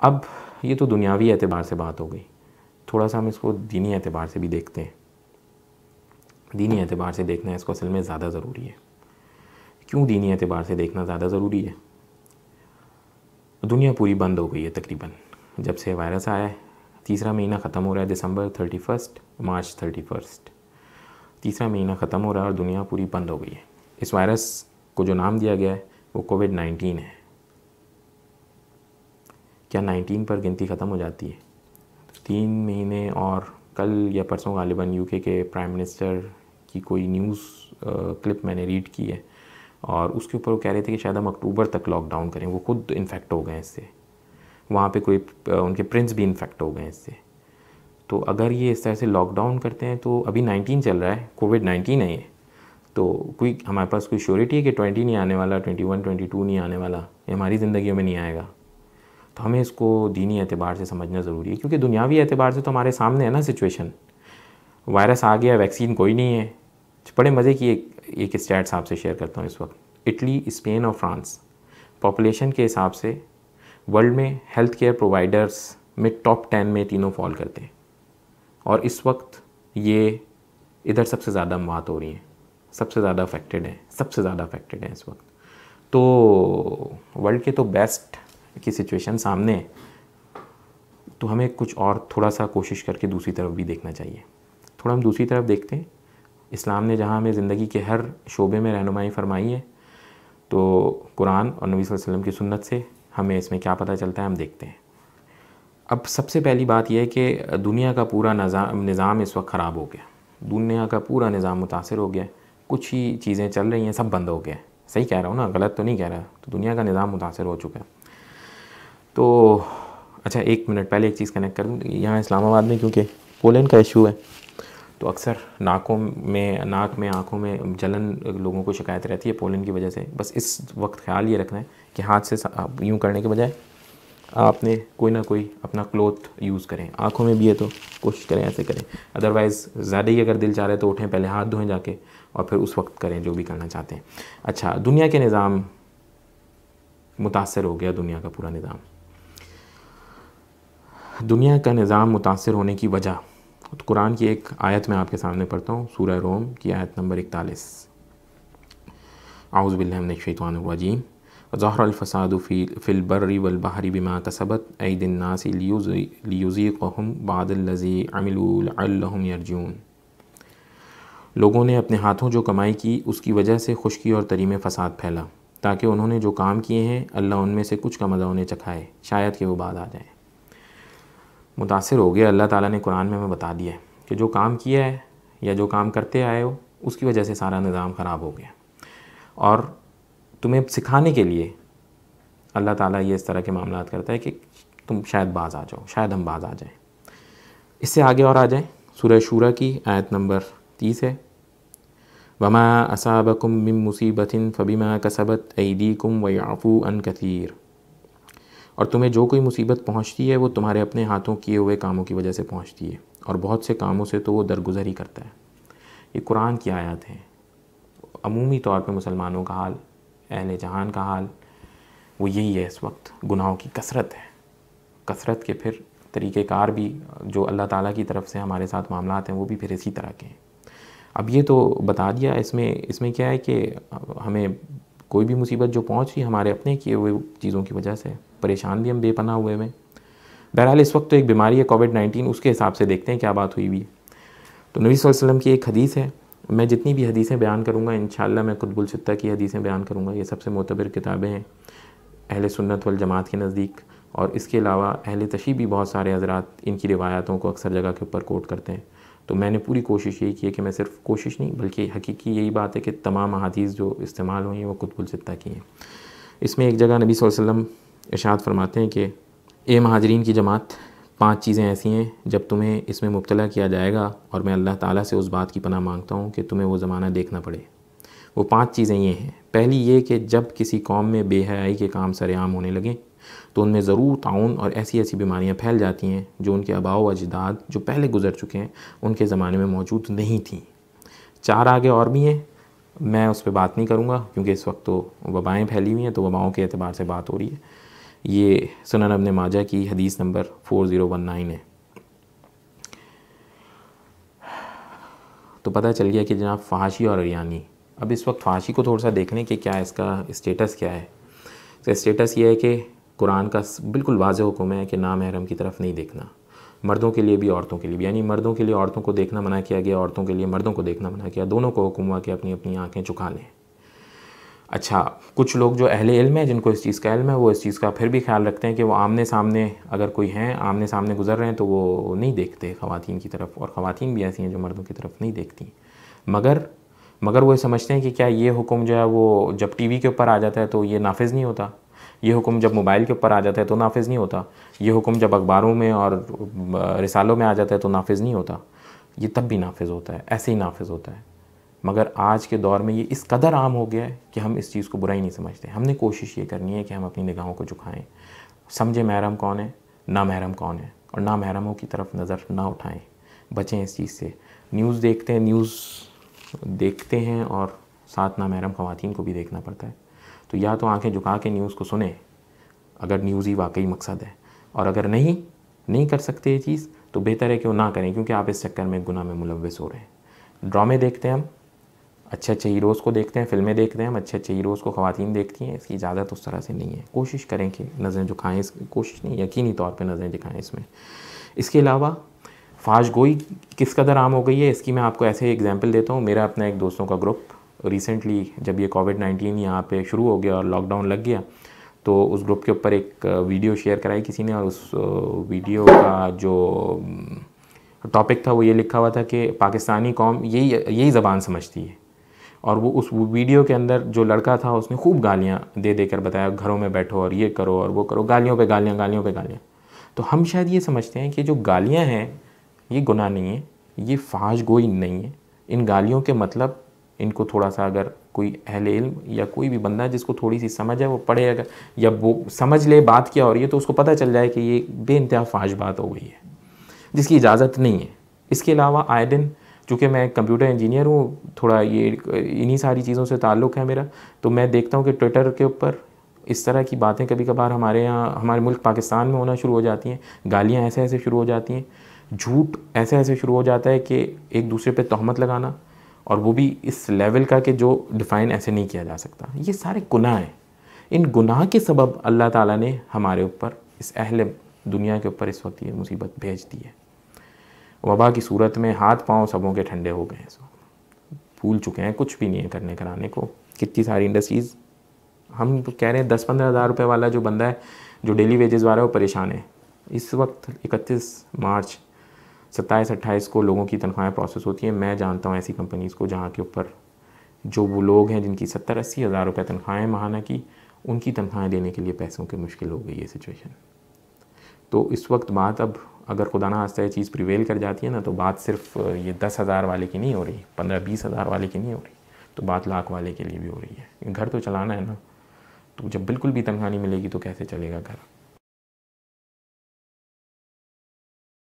اب یہ تو دنیاوی اعتبار سے بات ہو گئی۔ تھوڑا سا ہم اس کو دینی اعتبار سے بھی دیکھتے ہیں۔ دینی اعتبار سے دیکھنا اس کو اصل میں زیادہ ضروری ہے۔ کیوں دینی اعتبار سے دیکھنا زیادہ ضروری ہے؟ دنیا پوری بند ہو گئی ہے تقریباً۔ جب سے وائرس آیا ہے، تیسرا مہینہ ختم ہو رہا ہے December thirty first March thirty first تیسرا مہینہ ختم ہو رہا ہے اور دنیا پوری بند ہو گئی ہے۔ اس وائرس کو جو نام دیا گیا ہے، وہ کووڈ نائنٹین ہے۔ کیا نائنٹین پر گنتی ختم ہو جاتی ہے؟ تین مہینے اور کل یا پرسوں غالباً یو کے کے پرائم منسٹر کی کوئی نیوز کلپ میں نے ریڈ کی ہے۔ اور اس کے اوپر وہ کہہ رہے تھے کہ شاید ہم اکتوبر تک لاک ڈاؤن کریں۔ وہ خود انفیکٹ ہو گئے اس سے۔ وہاں پہ کوئی ان کے پرنس بھی انفیکٹ ہو گئے اس سے۔ تو اگر یہ اس طرح سے لاک ڈاؤن کرتے ہیں تو ابھی نائنٹین چل رہا ہے، کووڈ نائنٹین ہے یہ۔ تو کوئی ہمارے پاس کوئی شیورٹی ہے کہ ٹوئنٹی نہیں آنے والا، ٹوئنٹی ون، ٹوئنٹی ٹو نہیں آنے والا؟ یہ ہماری زندگیوں میں نہیں آئے گا۔ تو ہمیں اس کو دینی اعتبار سے سمجھنا ضروری ہے، کیونکہ دنیاوی اعتبار سے تو ہمارے سامنے ہے نا سچویشن وائرس آ گیا ویکسین کوئی نہیں ہے۔ بڑے مزے کی ایک ایک اسٹیٹس آپ سے شیئر کرتا ہوں اس وقت۔ اٹلی اسپین اور فرانس پاپولیشن کے حساب سے ورلڈ میں ہیلتھ کیئر پرووائڈرس میں ٹاپ ٹین میں تینوں فال کرتے ہیں۔ اور اس وقت یہ ادھر سب سے زیادہ موات ہو رہی ہیں۔ سب سے زیادہ افیکٹڈ ہیں۔ سب سے زیادہ افیکٹڈ ہیں اس وقت۔ تو ورلڈ کے تو بیسٹ کی سچویشن سامنے ہے، تو ہمیں کچھ اور تھوڑا سا کوشش کر کے دوسری طرف بھی دیکھنا چاہیے۔ تھوڑا ہم دوسری طرف دیکھتے ہیں۔ اسلام نے جہاں ہمیں زندگی کے ہر شعبے میں رہنمائی فرمائی ہے، تو قرآن اور نبی صلی اللہ علیہ وسلم کی سنت سے ہمیں اس میں کیا پتہ چلتا ہے، ہم دیکھتے ہیں۔ اب سب سے پہلی بات یہ ہے کہ دنیا کا پورا نظام نظام اس وقت خراب ہو گیا۔ دنیا کا پورا نظام متاثر ہو گیا۔ کچھ ہی چیزیں چل رہی ہیں، سب بند ہو گیا۔ صحیح کہہ رہا ہوں نا، غلط تو نہیں کہہ رہا۔ تو دنیا کا نظام متاثر ہو چکا ہے۔ تو اچھا ایک منٹ پہلے ایک چیز کنیکٹ کروں یہاں اسلام آباد میں کیونکہ پولین کا ایشو ہے، تو اکثر ناکوں میں، ناک میں، آنکھوں میں جلن لوگوں کو شکایت رہتی ہے پولن کی وجہ سے۔ بس اس وقت خیال یہ رکھنا ہے کہ ہاتھ سے یوں کرنے کے بجائے آپ نے کوئی نہ کوئی اپنا کلوتھ یوز کریں۔ آنکھوں میں بھی ہے تو کوشش کریں، ایسے کریں۔ ادروائز زیادہ ہی اگر دل چاہ رہے تو اٹھیں، پہلے ہاتھ دھوئیں جا کے اور پھر اس وقت کریں جو بھی کرنا چاہتے ہیں۔ اچھا دنیا کے نظام متاثر ہو گیا، دنیا کا پورا نظام۔ دنیا کا نظام متاثر ہونے کی وجہ۔ تو قرآن کی ایک آیت میں آپ کے سامنے پڑھتا ہوں، سورہ روم کی آیت نمبر اکتالیس۔ اعوذ باللہ من الشیطان الرجیم۔ ظہر الفساد فی فی البر والبحر بما کسبت عید الناس لیوزیقہم بعد اللذی عملوا لعلہم یرجون لوگوں نے اپنے ہاتھوں جو کمائی کی، اس کی وجہ سے خشکی اور تریم فساد پھیلا، تاکہ انہوں نے جو کام کیے ہیں، اللہ ان میں سے کچھ کا مزہ انہیں چکھائے، شاید کہ وہ بعد آ جائیں۔ متاثر ہو گیا، اللہ تعالیٰ نے قرآن میں ہمیں بتا دیا ہے کہ جو کام کیا ہے یا جو کام کرتے آئے ہو، اس کی وجہ سے سارا نظام خراب ہو گیا۔ اور تمہیں سکھانے کے لیے اللہ تعالیٰ یہ اس طرح کے معاملات کرتا ہے کہ تم شاید باز آ جاؤ، شاید ہم باز آ جائیں۔ اس سے آگے اور آ جائیں۔ سورہ شورہ کی آیت نمبر تیس ہے۔ وما اصابکم من مصیبت فبما کسبت ایدیکم ویعفو ان کثیر اور تمہیں جو کوئی مصیبت پہنچتی ہے وہ تمہارے اپنے ہاتھوں کیے ہوئے کاموں کی وجہ سے پہنچتی ہے اور بہت سے کاموں سے تو وہ درگزر ہی کرتا ہے۔ یہ قرآن کی آیات ہیں۔ عمومی طور پہ مسلمانوں کا حال، اہل جہان کا حال، وہ یہی ہے اس وقت۔ گناہوں کی کثرت ہے۔ کثرت کے پھر طریقہ کار بھی جو اللہ تعالیٰ کی طرف سے ہمارے ساتھ معاملات ہیں وہ بھی پھر اسی طرح کے ہیں۔ اب یہ تو بتا دیا، اس میں اس میں کیا ہے کہ ہمیں کوئی بھی مصیبت جو پہنچ رہی ہمارے اپنے کیے ہوئے چیزوں کی وجہ سے پریشان بھی ہم بے پناہ ہوئے میں بہرحال اس وقت تو ایک بیماری ہے کووڈ نائنٹین اس کے حساب سے دیکھتے ہیں کیا بات ہوئی ہوئی ہے تو نبی صلی اللہ علیہ وسلم کی ایک حدیث ہے میں جتنی بھی حدیثیں بیان کروں گا انشاءاللہ میں قطب الستہ کی حدیثیں بیان کروں گا یہ سب سے معتبر کتابیں ہیں اہل سنت والجماعت کے نزدیک اور اس کے علاوہ اہل تشیع بھی بہت سارے حضرات ان کی روایتوں کو اکثر جگہ کے اوپر کوٹ کرتے ہیں تو میں نے پوری کوشش یہی کی ہے کہ میں صرف کوشش نہیں بلکہ حقیقی یہی بات ہے کہ تمام احادیث جو استعمال ہوئی ہیں وہ قطب الستہ کی ہیں۔ اس میں ایک جگہ نبی صلی اللہ علیہ وسلم ارشاد فرماتے ہیں کہ اے مہاجرین کی جماعت، پانچ چیزیں ایسی ہیں جب تمہیں اس میں مبتلا کیا جائے گا اور میں اللہ تعالیٰ سے اس بات کی پناہ مانگتا ہوں کہ تمہیں وہ زمانہ دیکھنا پڑے۔ وہ پانچ چیزیں یہ ہیں۔ پہلی یہ کہ جب کسی قوم میں بے حیائی کے کام سر عام ہونے لگیں تو ان میں ضرور تعاون اور ایسی ایسی بیماریاں پھیل جاتی ہیں جو ان کے آباء و اجداد جو پہلے گزر چکے ہیں، ان کے زمانے میں موجود نہیں تھیں۔ چار آگے اور بھی ہیں، میں اس پہ بات نہیں کروں گا کیونکہ اس وقت تو وبائیں پھیلی ہوئی ہیں، تو وباؤں کے اعتبار سے بات ہو رہی ہے۔ یہ سنن ابن ماجہ کی حدیث number four zero one nine ہے تو پتہ چل گیا کہ جناب فحاشی اور ریانی اب اس وقت فحاشی کو تھوڑا سا دیکھ لیں کہ کیا اس کا اسٹیٹس کیا ہے۔ اس کا اسٹیٹس یہ ہے کہ قرآن کا بالکل واضح حکم ہے کہ نامحرم کی طرف نہیں دیکھنا۔ مردوں کے لیے بھی عورتوں کے لیے بھی۔ یعنی مردوں کے لیے عورتوں کو دیکھنا منع کیا گیا، عورتوں کے لیے مردوں کو دیکھنا منع کیا۔ دونوں کو حکم ہوا کہ اپنی اپنی آنکھیں چکا لیں۔ اچھا کچھ لوگ جو اہل علم ہیں، جن کو اس چیز کا علم ہے، وہ اس چیز کا پھر بھی خیال رکھتے ہیں کہ وہ آمنے سامنے اگر کوئی ہیں، آمنے سامنے گزر رہے ہیں، تو وہ نہیں دیکھتے خواتین کی طرف۔ اور خواتین بھی ایسی ہیں جو مردوں کی طرف نہیں دیکھتی۔ مگر مگر وہ سمجھتے ہیں کہ کیا یہ حکم جو ہے وہ جب ٹی وی کے اوپر آ جاتا ہے تو یہ نافذ نہیں ہوتا۔ یہ حکم جب موبائل کے اوپر آ جاتا ہے تو نافذ نہیں ہوتا۔ یہ حکم جب اخباروں میں اور رسالوں میں آ جاتا ہے تو نافذ نہیں ہوتا۔ یہ تب بھی نافذ ہوتا ہے، ایسے ہی نافذ ہوتا ہے۔ مگر آج کے دور میں یہ اس قدر عام ہو گیا ہے کہ ہم اس چیز کو برا ہی نہیں سمجھتے۔ ہم نے کوشش یہ کرنی ہے کہ ہم اپنی نگاہوں کو جھکائیں۔ سمجھے محرم کون ہے؟ نا محرم کون ہے؟ اور نا محرموں کی طرف نظر نہ اٹھائیں۔ بچیں اس چیز سے۔ نیوز دیکھتے ہیں، نیوز دیکھتے ہیں اور ساتھ نا محرم خواتین کو بھی دیکھنا پڑتا ہے۔ تو یا تو آنکھیں جھکا کے نیوز کو سنیں، اگر نیوز ہی واقعی مقصد ہے۔ اور اگر نہیں نہیں کر سکتے یہ چیز، تو بہتر ہے کہ وہ نہ کریں، کیونکہ آپ اس چکر میں گناہ میں ملوث ہو رہے ہیں۔ ڈرامے دیکھتے ہیں ہم، اچھے اچھے ہیروز کو دیکھتے ہیں، فلمیں دیکھتے ہیں ہم، اچھے اچھے ہیروز کو خواتین دیکھتی ہیں، اس کی اجازت اس طرح سے نہیں ہے۔ کوشش کریں کہ نظریں جھکائیں، اس کوشش نہیں، یقینی طور پہ نظریں جھکائیں اس میں۔ اس کے علاوہ، فاش گوئی کس قدر عام ہو گئی ہے، اس کی میں آپ کو ایسے ایگزامپل دیتا ہوں۔ میرا اپنا ایک دوستوں کا گروپ ریسنٹلی جب یہ کووڈ نائنٹین یہاں پہ شروع ہو گیا اور لاک ڈاؤن لگ گیا، تو اس گروپ کے اوپر ایک ویڈیو شیئر کرائی کسی نے اور اس ویڈیو کا جو ٹاپک تھا وہ یہ لکھا ہوا تھا کہ پاکستانی قوم یہی یہی زبان سمجھتی ہے۔ اور وہ اس ویڈیو کے اندر جو لڑکا تھا اس نے خوب گالیاں دے دے کر بتایا، گھروں میں بیٹھو اور یہ کرو اور وہ کرو، گالیوں پہ گالیاں، گالیوں پہ گالیاں۔ تو ہم شاید یہ سمجھتے ہیں کہ جو گالیاں ہیں، یہ گناہ نہیں ہے یہ فاش گوئی نہیں ہے ان گالیوں کے مطلب ان کو تھوڑا سا اگر کوئی اہل علم یا کوئی بھی بندہ جس کو تھوڑی سی سمجھ ہے، وہ پڑھے اگر، یا وہ سمجھ لے بات کیا ہو رہی ہے تو اس کو پتہ چل جائے کہ یہ بے انتہا فاش بات ہو گئی ہے، جس کی اجازت نہیں ہے۔ اس کے علاوہ آئے دن چونکہ میں کمپیوٹر انجینئر ہوں، تھوڑا یہ انہی ساری چیزوں سے تعلق ہے میرا، تو میں دیکھتا ہوں کہ ٹویٹر کے اوپر اس طرح کی باتیں کبھی کبھار ہمارے یہاں، ہمارے ملک پاکستان میں ہونا شروع ہو جاتی ہیں، گالیاں ایسے ایسے شروع ہو جاتی ہیں، جھوٹ ایسے ایسے شروع ہو جاتا ہے کہ ایک دوسرے پہ تہمت لگانا اور وہ بھی اس لیول کا کہ جو ڈیفائن ایسے نہیں کیا جا سکتا۔ یہ سارے گناہ ہیں۔ ان گناہ کے سبب اللہ تعالیٰ نے ہمارے اوپر اس اہل دنیا کے اوپر اس وقت یہ مصیبت بھیج دی ہے۔ وبا کی صورت میں ہاتھ پاؤں سبوں کے ٹھنڈے ہو گئے ہیں۔ سو پھول چکے ہیں کچھ بھی نہیں ہے کرنے کرانے کو۔ کتنی ساری انڈسٹریز ہم کہہ رہے ہیں دس پندرہ ہزار روپے والا جو بندہ ہے، جو ڈیلی ویجز والا ہے، وہ پریشان ہے۔ اس وقت اکتیس مارچ ستائیس اٹھائیس کو لوگوں کی تنخواہیں پروسیس ہوتی ہیں۔ میں جانتا ہوں ایسی کمپنیز کو جہاں کے اوپر جو وہ لوگ ہیں جن کی ستر اسی ہزار روپے تنخواہیں ماہانہ کی، ان کی تنخواہیں دینے کے لیے پیسوں کی مشکل ہو گئی ہے سچویشن تو اس وقت بات اب اگر خدا نہ آستہ یہ چیز پریویل کر جاتی ہے نا، تو بات صرف یہ دس ہزار والے کی نہیں ہو رہی، پندرہ بیس ہزار والے کی نہیں ہو رہی، تو بات لاکھ والے کے لیے بھی ہو رہی ہے۔ گھر تو چلانا ہے نا، تو جب بالکل بھی تنخواہ نہیں ملے گی تو کیسے چلے گا گھر؟